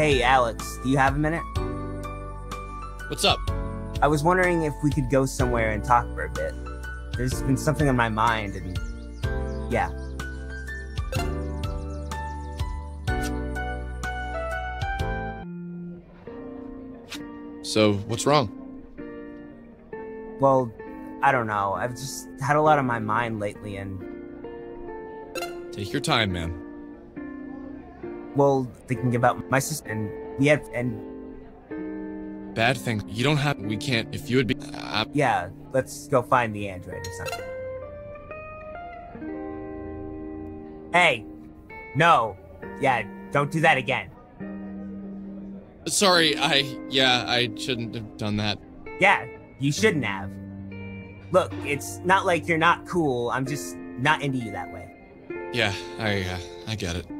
Hey, Alex, do you have a minute? What's up? I was wondering if we could go somewhere and talk for a bit. There's been something on my mind, and yeah. So, what's wrong? Well, I don't know. I've just had a lot on my mind lately, and Take your time, man. Well, thinking about my sister, and we had, and Bad things. You don't have. We can't. If you would be. Uh, yeah, let's go find the android or something. Hey, no, yeah, don't do that again. sorry, I. Yeah, I shouldn't have done that. Yeah, you shouldn't have. Look, it's not like you're not cool. I'm just not into you that way. Yeah, I. Uh, I get it.